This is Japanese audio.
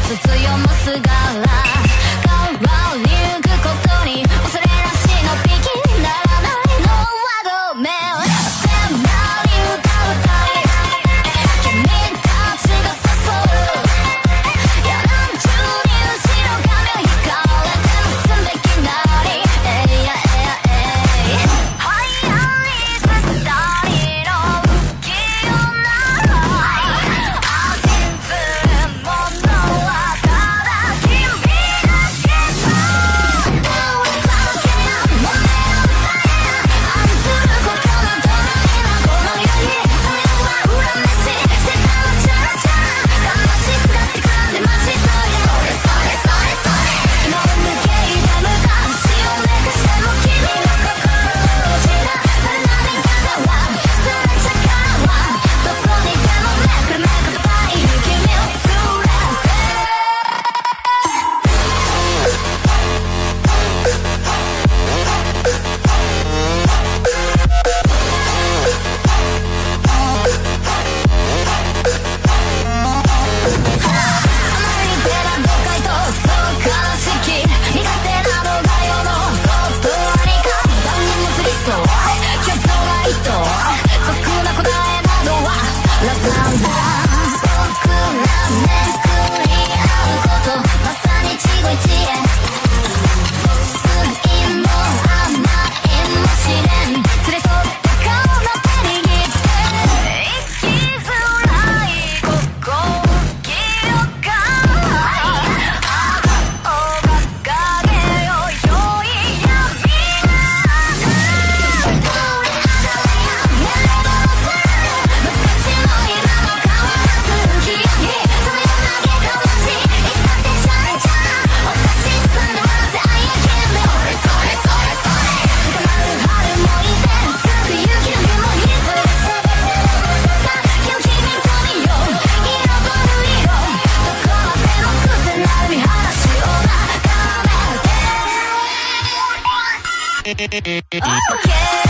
つつよもすがら」Oh, okay.